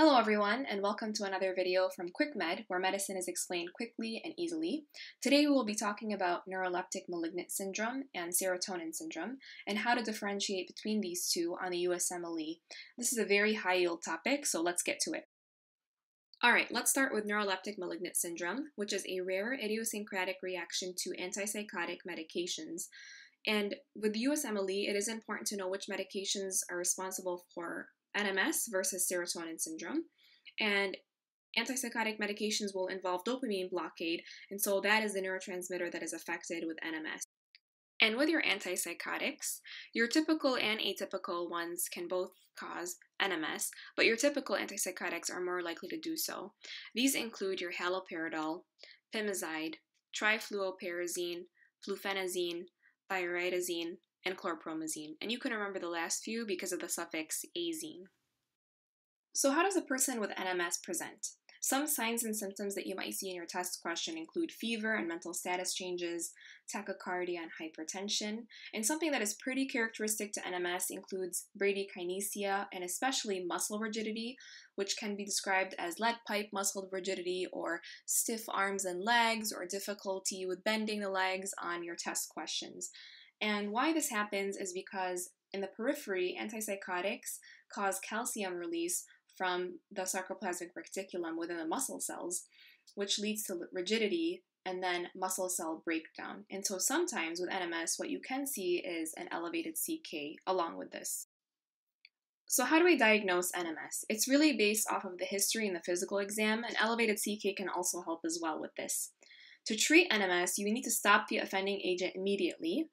Hello everyone and welcome to another video from QuickMed where medicine is explained quickly and easily. Today we will be talking about neuroleptic malignant syndrome and serotonin syndrome and how to differentiate between these two on the USMLE. This is a very high yield topic so let's get to it. Alright, let's start with neuroleptic malignant syndrome, which is a rare idiosyncratic reaction to antipsychotic medications. And with the USMLE, it is important to know which medications are responsible for NMS versus serotonin syndrome. And antipsychotic medications will involve dopamine blockade, and so that is the neurotransmitter that is affected with NMS. And with your antipsychotics, your typical and atypical ones can both cause NMS, but your typical antipsychotics are more likely to do so. These include your haloperidol, pimozide, trifluoperazine, fluphenazine, thioridazine, and chlorpromazine. And you can remember the last few because of the suffix azine. So, how does a person with NMS present? Some signs and symptoms that you might see in your test question include fever and mental status changes, tachycardia, and hypertension. And something that is pretty characteristic to NMS includes bradykinesia and especially muscle rigidity, which can be described as lead pipe muscle rigidity or stiff arms and legs or difficulty with bending the legs on your test questions. And why this happens is because in the periphery, antipsychotics cause calcium release from the sarcoplasmic reticulum within the muscle cells, which leads to rigidity and then muscle cell breakdown. And so sometimes with NMS, what you can see is an elevated CK along with this. So, how do we diagnose NMS? It's really based off of the history and the physical exam, and elevated CK can also help as well with this. To treat NMS, you need to stop the offending agent immediately,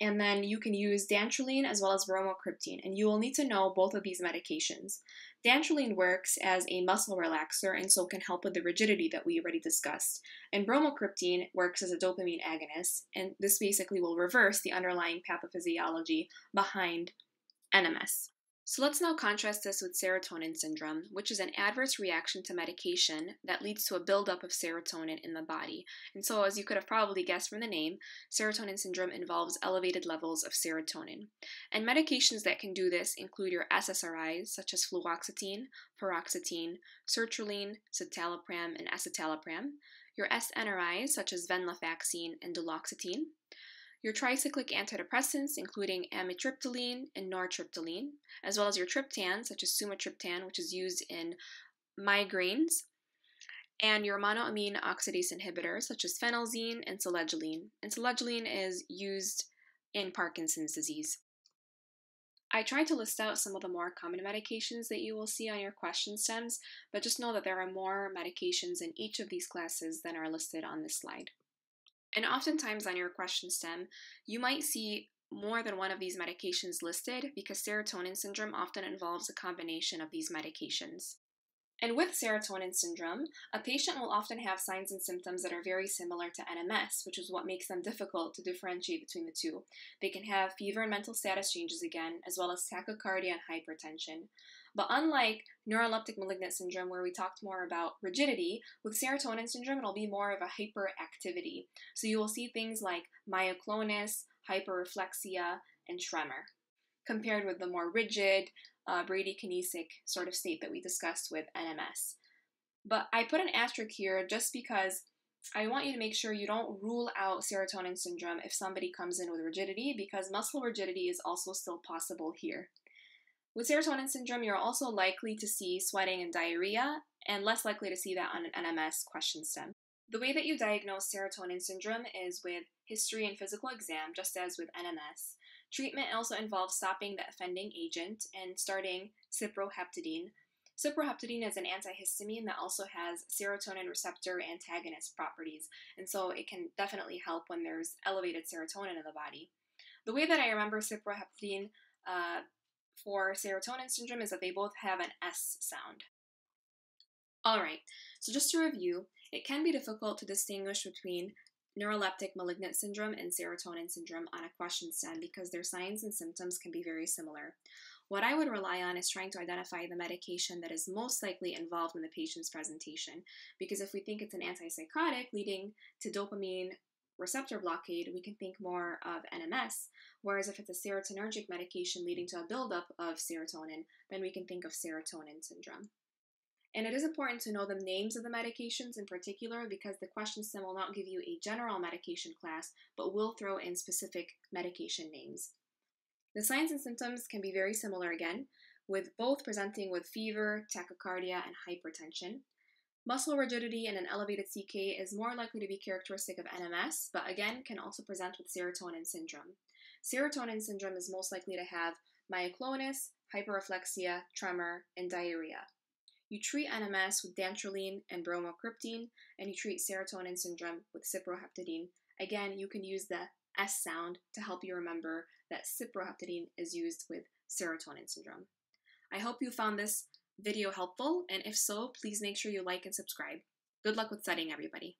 and then you can use dantrolene as well as bromocriptine, and you will need to know both of these medications. Dantrolene works as a muscle relaxer and so can help with the rigidity that we already discussed. And bromocriptine works as a dopamine agonist, and this basically will reverse the underlying pathophysiology behind NMS. So let's now contrast this with serotonin syndrome, which is an adverse reaction to medication that leads to a buildup of serotonin in the body. And so, as you could have probably guessed from the name, serotonin syndrome involves elevated levels of serotonin. And medications that can do this include your SSRIs, such as fluoxetine, paroxetine, sertraline, citalopram, and escitalopram, your SNRIs, such as venlafaxine and duloxetine, your tricyclic antidepressants, including amitriptyline and nortriptyline, as well as your triptans, such as sumatriptan, which is used in migraines, and your monoamine oxidase inhibitors, such as phenelzine and selegiline. And selegiline is used in Parkinson's disease. I tried to list out some of the more common medications that you will see on your question stems, but just know that there are more medications in each of these classes than are listed on this slide. And oftentimes on your question stem, you might see more than one of these medications listed because serotonin syndrome often involves a combination of these medications. And with serotonin syndrome, a patient will often have signs and symptoms that are very similar to NMS, which is what makes them difficult to differentiate between the two. They can have fever and mental status changes again, as well as tachycardia and hypertension. But unlike neuroleptic malignant syndrome, where we talked more about rigidity, with serotonin syndrome, it'll be more of a hyperactivity. So you will see things like myoclonus, hyperreflexia, and tremor, compared with the more rigid, uh, bradykinesic sort of state that we discussed with NMS. But I put an asterisk here just because I want you to make sure you don't rule out serotonin syndrome if somebody comes in with rigidity because muscle rigidity is also still possible here. With serotonin syndrome, you're also likely to see sweating and diarrhea and less likely to see that on an NMS question stem. The way that you diagnose serotonin syndrome is with history and physical exam, just as with NMS. Treatment also involves stopping the offending agent and starting cyproheptadine. Cyproheptadine is an antihistamine that also has serotonin receptor antagonist properties, and so it can definitely help when there's elevated serotonin in the body. The way that I remember cyproheptadine uh, for serotonin syndrome is that they both have an S sound. Alright, so just to review, it can be difficult to distinguish between neuroleptic malignant syndrome and serotonin syndrome on a question stem because their signs and symptoms can be very similar. What I would rely on is trying to identify the medication that is most likely involved in the patient's presentation. Because if we think it's an antipsychotic leading to dopamine receptor blockade, we can think more of NMS. Whereas if it's a serotonergic medication leading to a buildup of serotonin, then we can think of serotonin syndrome. And it is important to know the names of the medications in particular because the question stem will not give you a general medication class, but will throw in specific medication names. The signs and symptoms can be very similar again, with both presenting with fever, tachycardia, and hypertension. Muscle rigidity and an elevated CK is more likely to be characteristic of NMS, but again can also present with serotonin syndrome. Serotonin syndrome is most likely to have myoclonus, hyperreflexia, tremor, and diarrhea. You treat NMS with dantrolene and bromocriptine, and you treat serotonin syndrome with cyproheptadine. Again, you can use the S sound to help you remember that cyproheptadine is used with serotonin syndrome. I hope you found this video helpful, and if so, please make sure you like and subscribe. Good luck with studying, everybody.